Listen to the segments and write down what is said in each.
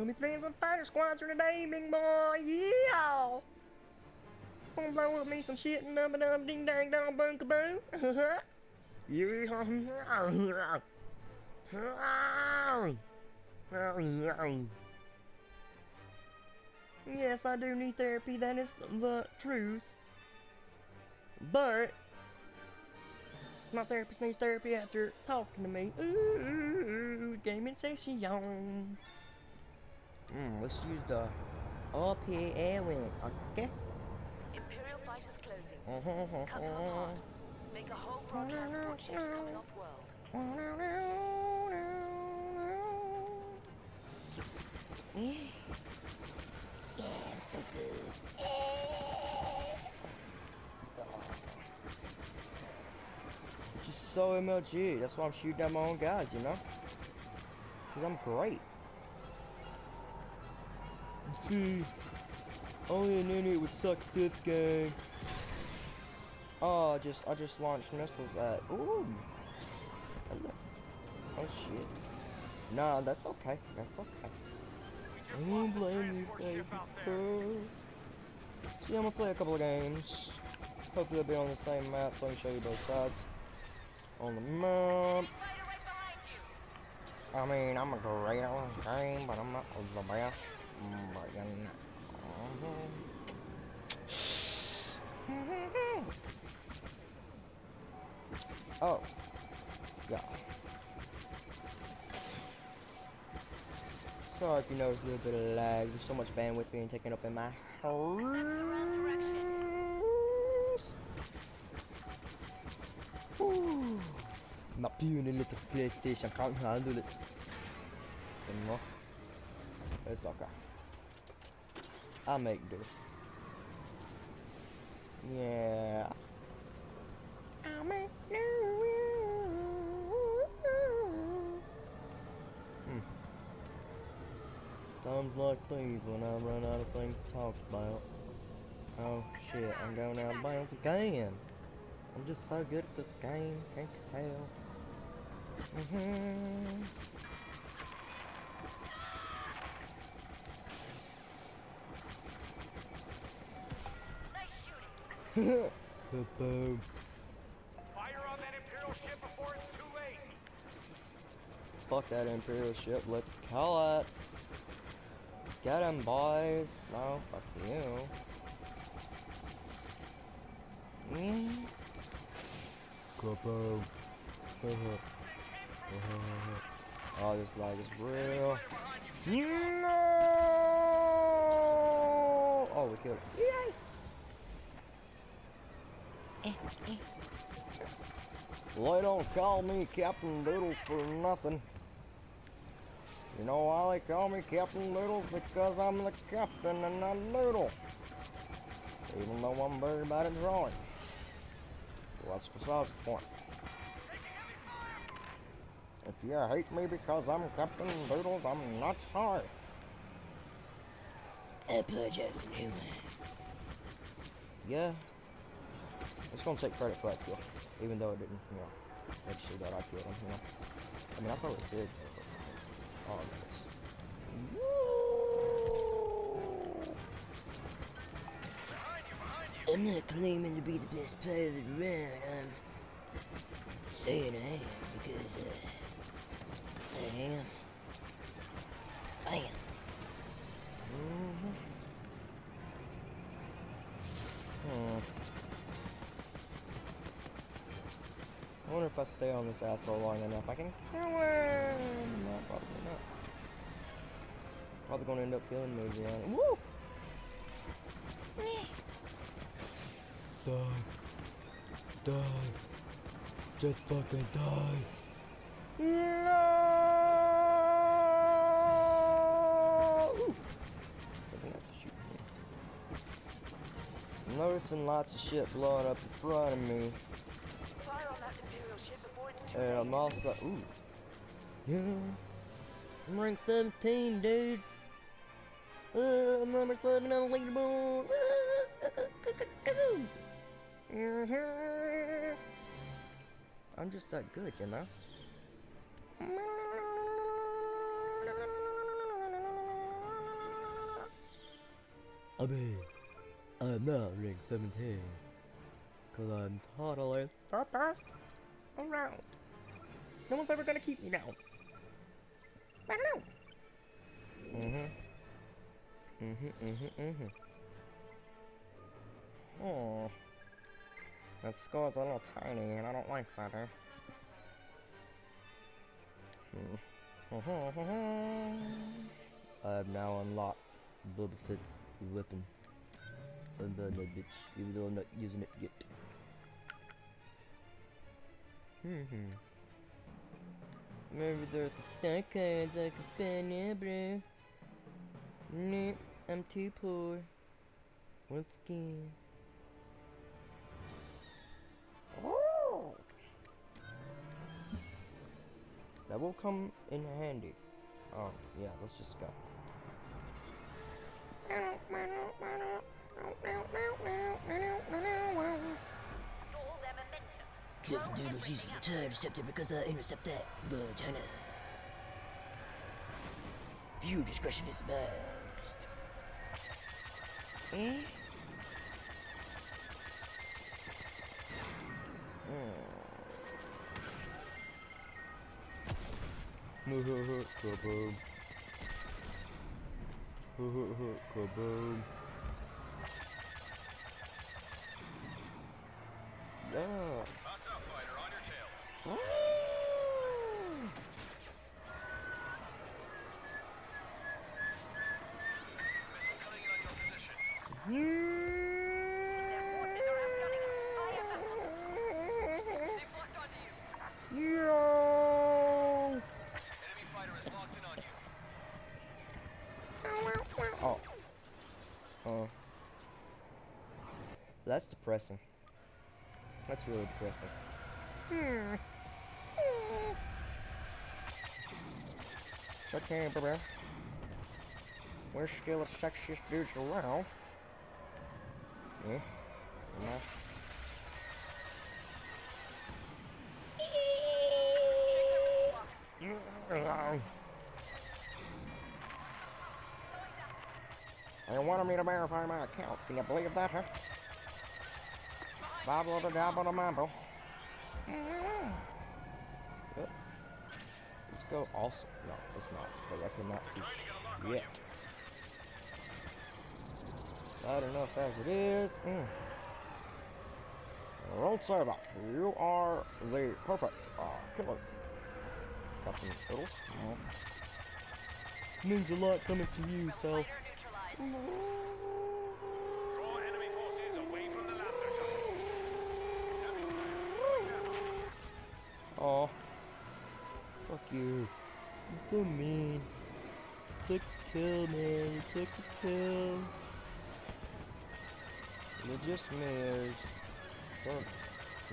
gonna be playing some fighter squads today, big boy. Yeah. Gonna blow up me some shit and dum dum ding dang dong boom kaboom. Yeah. Yes, I do need therapy. That is the truth. But my therapist needs therapy after talking to me. Ooh, gaming session. Mm, let's use the up here airwing, okay? Imperial fighters closing. Cut Uh-huh, them apart. Make a whole broad transport ships coming off world. Yeah. Yeah, so good. Just so MLG. That's why I'm shooting at my own guys, you know? Because I'm great. Only an idiot would suck this game. Oh, ah, I just I just launched missiles at. Ooh. Hello. Oh shit. Nah, that's okay. That's okay. I don't blame you, baby. See, I'm gonna play a couple of games. Hopefully, they'll be on the same map so I can show you both sides. On the map. I mean, I'm a great at game, but I'm not the best. Mm. Oh. Yeah. Sorry if you notice a little bit of lag. There's so much bandwidth being taken up in my house. Whew. My puny little PlayStation can't handle it. Anymore. It's okay. I make do. Yeah. I make. Hmm. Times like these when I run out of things to talk about. Oh shit, I'm going out of bounds again. I'm just so good at this game, can't you tell? Mm-hmm. Nice Fire on that Imperial ship before it's too late. Fuck that Imperial ship, let's kill it. Get him, boys. No, fuck you. Mm. Oh, this lag is real. No! Oh, we killed it. Yay! Well, they don't call me Captain Doodles for nothing. You know why they call me Captain Doodles? Because I'm the captain and I'm Doodle. Even though I'm very bad at drawing. Well, that's besides the point. If you hate me because I'm Captain Doodles, I'm not sorry. I purchased a new one. Yeah. It's gonna take credit for that kill. Even though it didn't, you know, sure that I killed him, you know. I mean, I totally did. Oh, nice. I'm not claiming to be the best player around. I'm saying I am because uh, I am. I am. Mhm. Hmm. I wonder if I stay on this asshole long enough, I can kill him. No, probably not. Probably gonna end up killing me again. Woo! Die. Die. Just fucking die. No! Ooh. I think that's a shoot. I'm noticing lots of shit blowing up in front of me. And I'm also. Ooh. Yeah. I'm rank 17, dudes. Uh, I'm number 7 on the leaderboard. Mhm. I'm just that good, you know? I mean, I'm not rank 17. Cause I'm totally the best around. No one's ever gonna keep me down. I don't know. Mm-hmm. Mm-hmm, mm-hmm, mm-hmm. Oh. That score's a little tiny and I don't like that, eh? Hmm. I have now unlocked Boba Fett's weapon. Unburn that bitch, even though I'm not using it yet. Hmm. Remember there's a I can spend, yeah, bro. Nope, I'm too poor. Once again. Oh! That will come in handy. Oh, yeah, let's just go. Stall their momentum. Kevin Doodles uses the TIE interceptor because I intercept that vagina. View discretion is bad. Eh? Hmm. Kaboom. Kaboom. Yeah. Oh. Oh. That's depressing. That's really depressing. Hmm. It's okay, baby. We're still the sexiest dudes around. Yeah. Yeah. They wanted me to verify my account. Can you believe that, huh? Bobble da dabble da mamble. Yep. Go also. No, it's not, because I cannot see shit. Not enough as it is. Mm. Don't say that. You are the perfect uh, killer. Captain Fiddles. Mm. Means a lot coming from you, self. Fighter neutralized. Draw enemy forces away from the laughter zone. Fuck you. You're so mean. Took a kill, man. Took a kill. It just. There's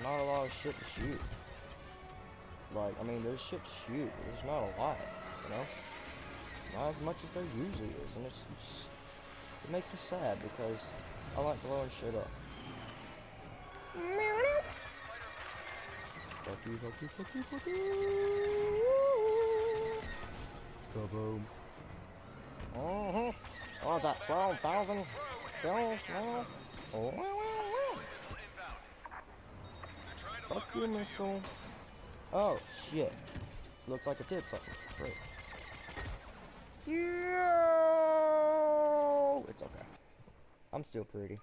not a lot of shit to shoot. Like, I mean, there's shit to shoot. but There's not a lot, you know? Not as much as there usually is. And it's, it's it makes me sad because I like blowing shit up. Fuck you, fuck you, fuck you, fuck you. Kaboom. Uh-huh. What was that, 12,000 kills now? Oh, wow, wow, wow. Fuck you, missile. Oh, shit. Looks like it did fucking break. Yo! It's okay. I'm still pretty.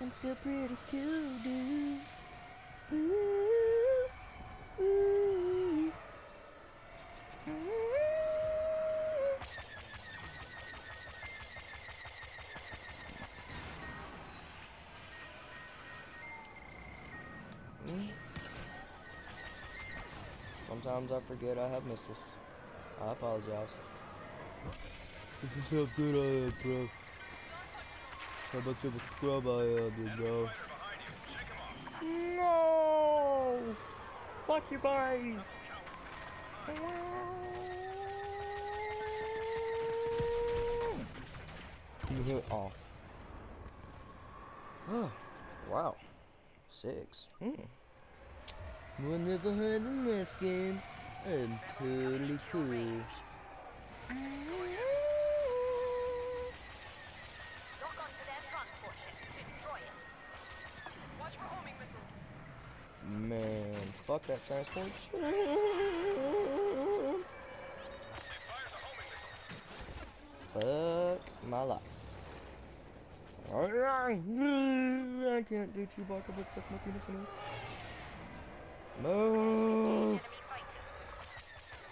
I'm still pretty cool, dude. Sometimes I forget I have missiles. I apologize. Look at how good I am, bro. How much of a scrub I am, bro. Fighter behind you. Shake him off. No! Fuck you guys! You hit off. Oh, wow. Six. Hmm. One never heard in this game. I'm totally cool. Watch for homing missiles. Man, fuck that transport. Fuck my life. I can't do Chewbacca but suck my penis his. Move!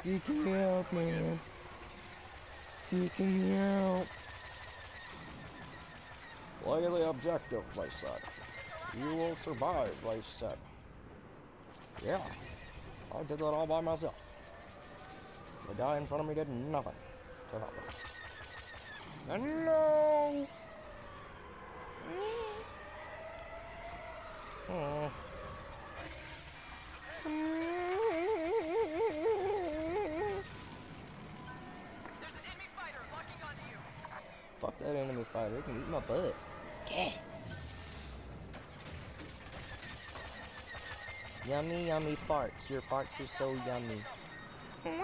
Geeking me out, man. Geeking me out. Play the objective, said. You will survive, said. Yeah. I did that all by myself. The guy in front of me did nothing to help me. And no! Oh. There's an enemy fighter locking onto you. Fuck that enemy fighter, it can eat my butt. Yeah. Yummy, yummy farts. Your farts are so yummy. Got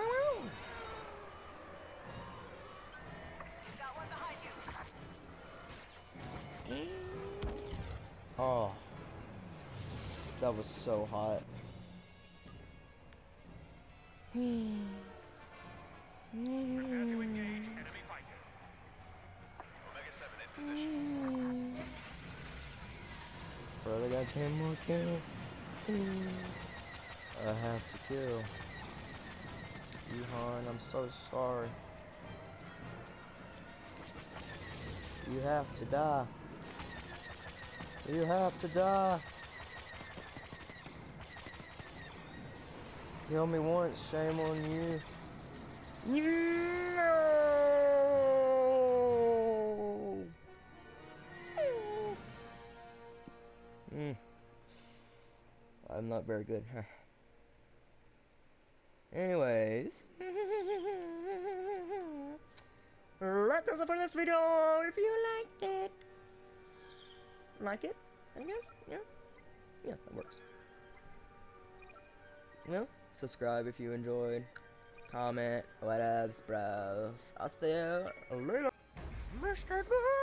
one behind you. Oh. That was so hot. Prepare to engage enemy fighters. Omega 7 in position. Brother got 10 more kills. I have to kill. Yuhan, I'm so sorry. You have to die. You have to die. Kill me once, shame on you. No! I'm not very good? Anyways. Let us for this video if you liked it. Like it? I guess? Yeah? Yeah, that works. Well, subscribe if you enjoyed. Comment, whatevs, bros. I'll see you later. Mr. Good.